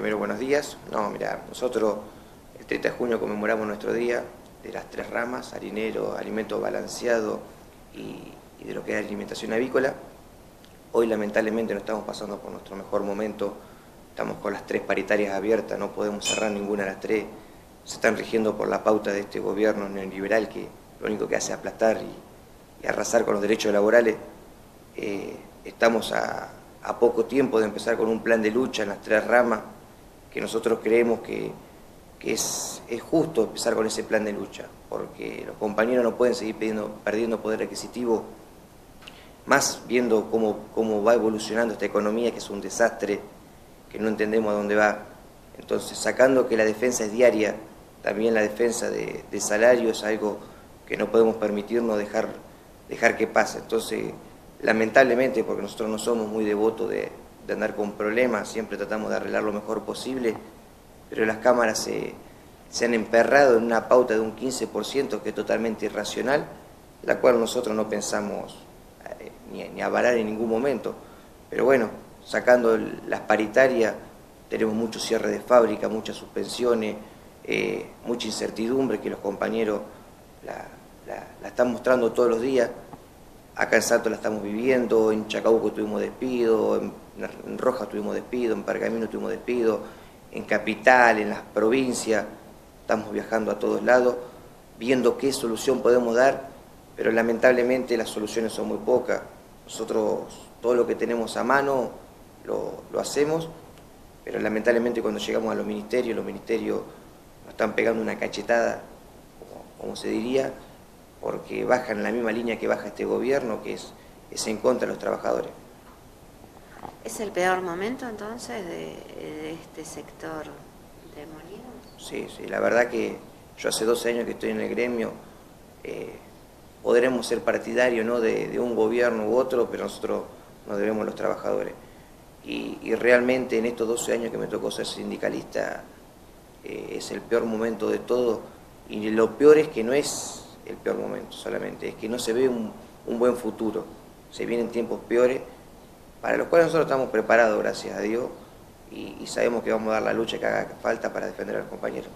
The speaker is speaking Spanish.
primero buenos días. No, mira, nosotros el 30 de junio conmemoramos nuestro día de las tres ramas, harinero, alimento balanceado y, de lo que es alimentación avícola. Hoy lamentablemente no estamos pasando por nuestro mejor momento, estamos con las tres paritarias abiertas, no podemos cerrar ninguna de las tres, se están rigiendo por la pauta de este gobierno neoliberal que lo único que hace es aplastar y, arrasar con los derechos laborales. Eh, estamos a poco tiempo de empezar con un plan de lucha en las tres ramas, que nosotros creemos que, es, justo empezar con ese plan de lucha, porque los compañeros no pueden seguir perdiendo poder adquisitivo, más viendo cómo, cómo va evolucionando esta economía, que es un desastre, que no entendemos a dónde va. Entonces, sacando que la defensa es diaria, también la defensa de, de salario es algo que no podemos permitirnos dejar, dejar que pase. Entonces, lamentablemente, porque nosotros no somos muy devotos de, andar con problemas, siempre tratamos de arreglar lo mejor posible, pero las cámaras se, han emperrado en una pauta de un 15% que es totalmente irracional, la cual nosotros no pensamos eh, ni, avalar en ningún momento. Pero bueno, sacando las paritarias, tenemos mucho cierre de fábrica, muchas suspensiones, eh, mucha incertidumbre que los compañeros la están mostrando todos los días. Acá en Salto la estamos viviendo, en Chacabuco tuvimos despido, en, Roja tuvimos despido, en Pergamino tuvimos despido, en Capital, en las provincias, estamos viajando a todos lados, viendo qué solución podemos dar, pero lamentablemente las soluciones son muy pocas. Nosotros todo lo que tenemos a mano lo, hacemos, pero lamentablemente cuando llegamos a los ministerios, los ministerios nos están pegando una cachetada, como se diría, porque bajan la misma línea que baja este gobierno, que es, es en contra de los trabajadores. ¿Es el peor momento entonces de, este sector de Molinos? Sí, sí, la verdad que yo hace 12 años que estoy en el gremio, eh, podremos ser partidarios ¿no? de, un gobierno u otro, pero nosotros nos debemos los trabajadores. Y, realmente en estos 12 años que me tocó ser sindicalista, eh, es el peor momento de todo, y lo peor es que no es el peor momento solamente, es que no se ve un, buen futuro, se vienen tiempos peores, para los cuales nosotros estamos preparados, gracias a Dios, y, sabemos que vamos a dar la lucha que haga falta para defender a los compañeros.